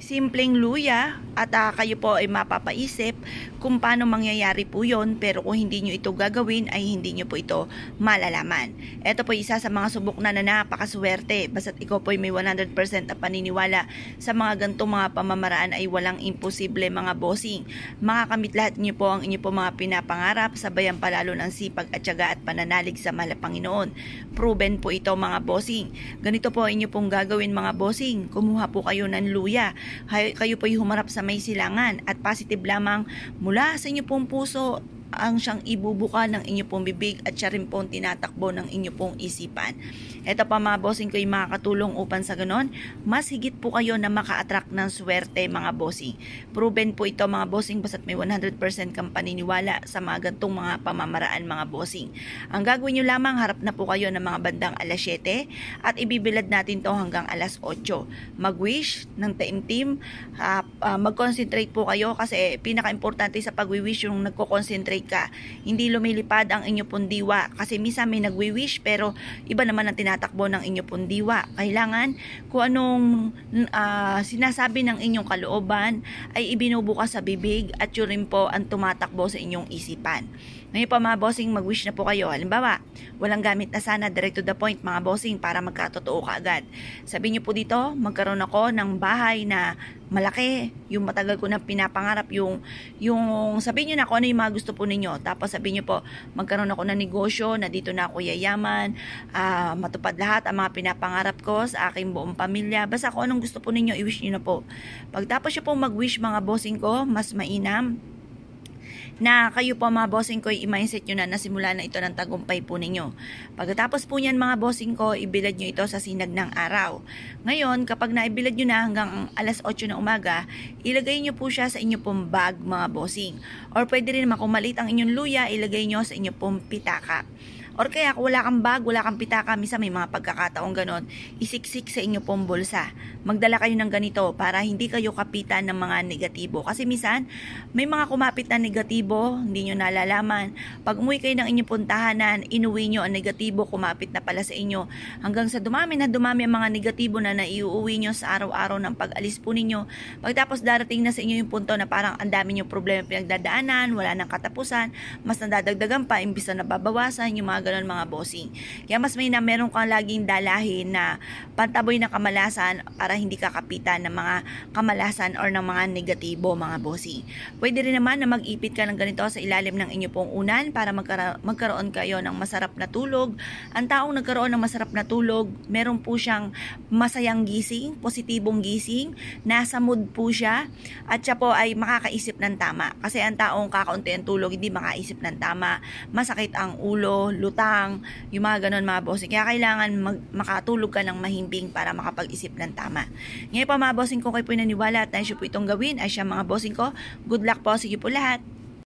simpleng luya at uh, kayo po ay mapapaisip kung paano mangyayari po yon pero kung hindi nyo ito gagawin ay hindi nyo po ito malalaman. Ito po isa sa mga subok na na napakaswerte basta't ikaw po ay may 100% na paniniwala sa mga gantong mga pamamaraan ay walang imposible mga bossing. Makakamit lahat nyo po ang inyo po mga pinapangarap sabayan palalo ng sipag at syaga at pananalig sa mahal Panginoon. Proven po ito mga bossing. Ganito po inyo pong gagawin mga bossing. Kumuha po kayo ng luya kayo po humarap sa may silangan at positive lamang mula sa inyo pong puso ang siyang ibubuka ng inyo pong bibig at siya rin pong tinatakbo ng inyo pong isipan. Ito pa mga bossing ko yung makakatulong upang sa ganon, mas higit po kayo na maka-attract ng swerte mga bossing. Proven po ito mga bossing basta't may 100% kang paniniwala sa mga gantong mga pamamaraan mga bossing. Ang gagawin nyo lamang, harap na po kayo ng mga bandang alas 7 at ibibilad natin to hanggang alas 8. Mag-wish ng team-team, uh, uh, mag-concentrate po kayo kasi pinaka-importante sa pag-wish yung nagko-concentrate ka. Hindi lumilipad ang inyo pong diwa kasi misa may nagwi-wish pero iba naman ang tinatakbo ng inyo pong diwa. Kailangan kung anong uh, sinasabi ng inyong kalooban ay ibinubukas sa bibig at yun rin po ang tumatakbo sa inyong isipan. Ngayon pa mga bossing, mag-wish na po kayo. Halimbawa, walang gamit na sana, direct to the point mga bossing para magkatotoo ka agad. Sabi niyo po dito, magkaroon ako ng bahay na malaki, yung matagal ko na pinapangarap, yung, yung sabihin niyo na kung ano yung mga gusto po ninyo. Tapos sabihin niyo po, magkaroon ako ng negosyo, na dito na ako yayaman, uh, matupad lahat ang mga pinapangarap ko sa aking buong pamilya. Basta kung anong gusto po ninyo, i-wish niyo na po. Pagtapos niyo po mag-wish mga bossing ko, mas mainam, na kayo po mga bossing ko, i-mindset nyo na nasimula na ito ng tagumpay po ninyo. Pagkatapos po niyan mga bossing ko, ibilad nyo ito sa sinag ng araw. Ngayon, kapag naibilad nyo na hanggang alas 8 ng umaga, ilagay nyo po siya sa inyo pong bag mga bossing. Or pwede rin maliit ang inyong luya, ilagay nyo sa inyo pong pitaka. Or kaya kung wala kang bag, wala kang pitaka, misa may mga pagkakataong ganon, isiksik sa inyo pong bulsa. Magdala kayo ng ganito para hindi kayo kapitan ng mga negatibo. Kasi misan, may mga kumapit na negatibo, hindi nyo nalalaman. Pag umuwi kayo ng inyong puntahanan, inuwi nyo ang negatibo, kumapit na pala sa inyo. Hanggang sa dumami na dumami ang mga negatibo na naiuwi nyo sa araw-araw ng pag-alis po ninyo. Pagtapos darating na sa inyo yung punto na parang ang dami nyo problema pinagdadaanan, wala nang katapusan, mas nadadagdagan pa, imbis na nababawasan yung mga ganun mga bossing. Kaya mas may na meron kang laging dalahin na pantaboy na kamalasan para hindi ka kapitan ng mga kamalasan or ng mga negatibo mga bossing. Pwede rin naman na mag-ipit ka ng ganito sa ilalim ng inyo pong unan para magkara- magkaroon kayo ng masarap na tulog. Ang taong nagkaroon ng masarap na tulog, meron po siyang masayang gising, positibong gising, nasa mood po siya at siya po ay makakaisip ng tama. Kasi ang taong kakaunti ang tulog, hindi makaisip ng tama. Masakit ang ulo, lutang, utang, yung mga ganun mga bossing. Kaya kailangan mag, makatulog ka ng mahimbing para makapag-isip ng tama. Ngayon pa mga bossing, kung kayo po naniwala at nais po itong gawin, ay siya mga bossing ko, good luck po, sige po lahat.